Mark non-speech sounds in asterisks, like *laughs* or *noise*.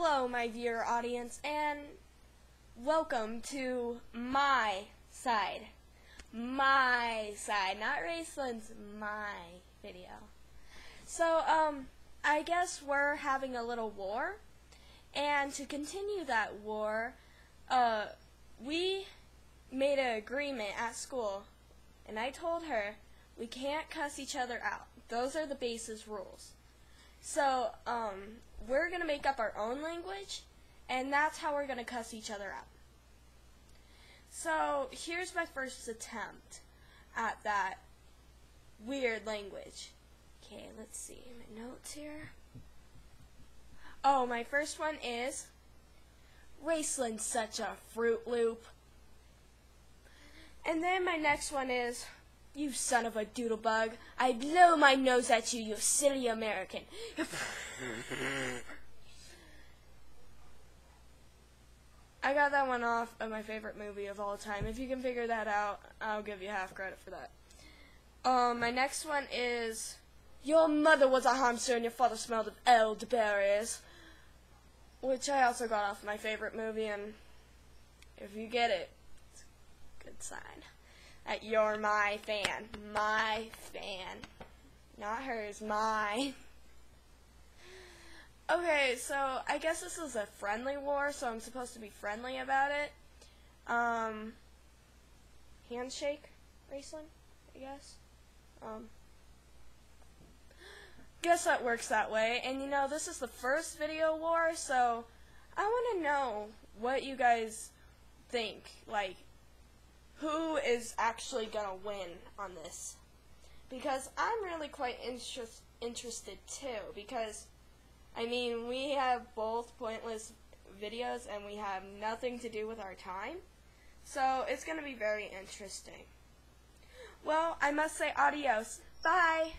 Hello, my viewer audience, and welcome to my side. My side, not Raslan's, my video. So, um, I guess we're having a little war, and to continue that war, uh, we made an agreement at school, and I told her we can't cuss each other out. Those are the basis rules. So, um, we're going to make up our own language, and that's how we're going to cuss each other out. So, here's my first attempt at that weird language. Okay, let's see my notes here. Oh, my first one is Raslan's such a Fruit Loop. And then my next one is you son of a doodlebug. I blow my nose at you, you silly American. *laughs* I got that one off of my favorite movie of all time. If you can figure that out, I'll give you half credit for that. Um, my next one is Your mother was a hamster and your father smelled of elderberries. Which I also got off my favorite movie, and if you get it, it's a good sign you're my fan. My fan. Not hers, my. Okay, so I guess this is a friendly war, so I'm supposed to be friendly about it. Um, handshake, Raslan, I guess. Um, guess that works that way. And you know, this is the first video war, so I want to know what you guys think. Like, is actually gonna win on this? Because I'm really quite interest, interested too. Because I mean, we have both pointless videos and we have nothing to do with our time. So it's to be very interesting. Well, I must say adios. Bye.